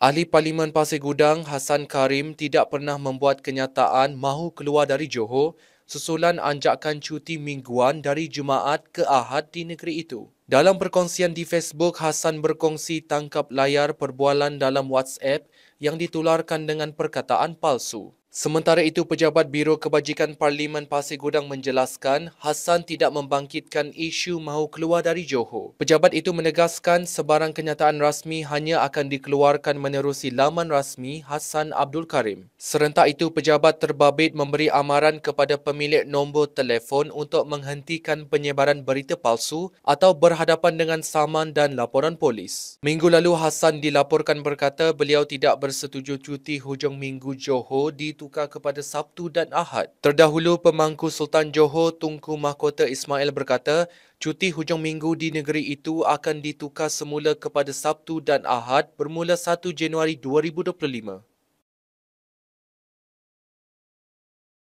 Ahli Parlimen Pasir Gudang Hassan Karim tidak pernah membuat kenyataan mahu keluar dari Johor susulan anjakan cuti mingguan dari Jumaat ke Ahad di negeri itu. Dalam perkongsian di Facebook, Hassan berkongsi tangkap layar perbualan dalam WhatsApp yang ditularkan dengan perkataan palsu. Sementara itu, Pejabat Biro Kebajikan Parlimen Pasir Gudang menjelaskan Hassan tidak membangkitkan isu mahu keluar dari Johor. Pejabat itu menegaskan sebarang kenyataan rasmi hanya akan dikeluarkan menerusi laman rasmi Hassan Abdul Karim. Serentak itu, pejabat terbabit memberi amaran kepada pemilik nombor telefon untuk menghentikan penyebaran berita palsu atau berhadapan dengan saman dan laporan polis. Minggu lalu, Hassan dilaporkan berkata beliau tidak bersetuju cuti hujung minggu Johor di ditukar kepada Sabtu dan Ahad. Terdahulu, pemangku Sultan Johor Tunku Mahkota Ismail berkata, cuti hujung minggu di negeri itu akan ditukar semula kepada Sabtu dan Ahad bermula 1 Januari 2025.